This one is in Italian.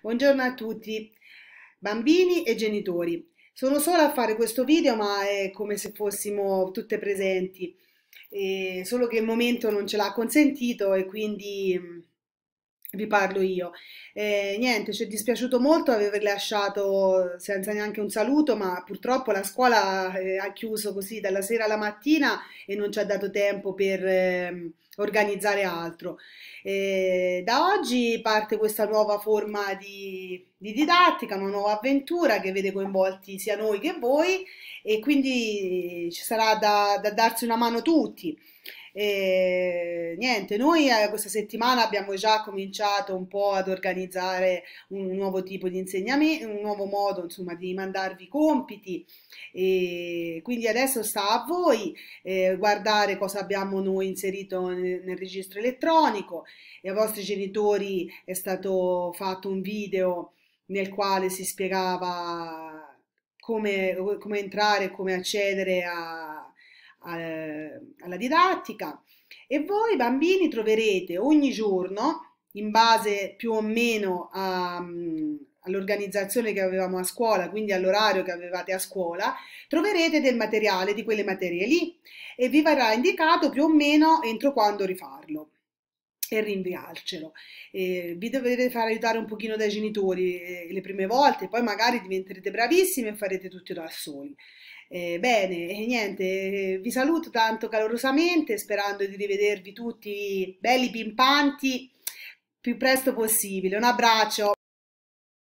Buongiorno a tutti, bambini e genitori. Sono sola a fare questo video, ma è come se fossimo tutte presenti, e solo che il momento non ce l'ha consentito e quindi mm, vi parlo io. Eh, niente, ci è dispiaciuto molto avervi lasciato senza neanche un saluto, ma purtroppo la scuola eh, ha chiuso così dalla sera alla mattina e non ci ha dato tempo per eh, organizzare altro. Da oggi parte questa nuova forma di, di didattica, una nuova avventura che vede coinvolti sia noi che voi e quindi ci sarà da, da darsi una mano tutti. E niente, noi eh, questa settimana abbiamo già cominciato un po' ad organizzare un nuovo tipo di insegnamento, un nuovo modo insomma di mandarvi compiti. E quindi adesso sta a voi eh, guardare cosa abbiamo noi inserito nel, nel registro elettronico. E ai vostri genitori è stato fatto un video nel quale si spiegava come, come entrare, come accedere a alla didattica e voi bambini troverete ogni giorno, in base più o meno a, mm, all'organizzazione che avevamo a scuola, quindi all'orario che avevate a scuola, troverete del materiale di quelle materie lì e vi verrà indicato più o meno entro quando rifarlo e rinviarcelo. Eh, vi dovete fare aiutare un pochino dai genitori eh, le prime volte, poi magari diventerete bravissimi e farete tutto da soli. Eh, bene, e niente, vi saluto tanto calorosamente sperando di rivedervi tutti belli pimpanti più presto possibile. Un abbraccio.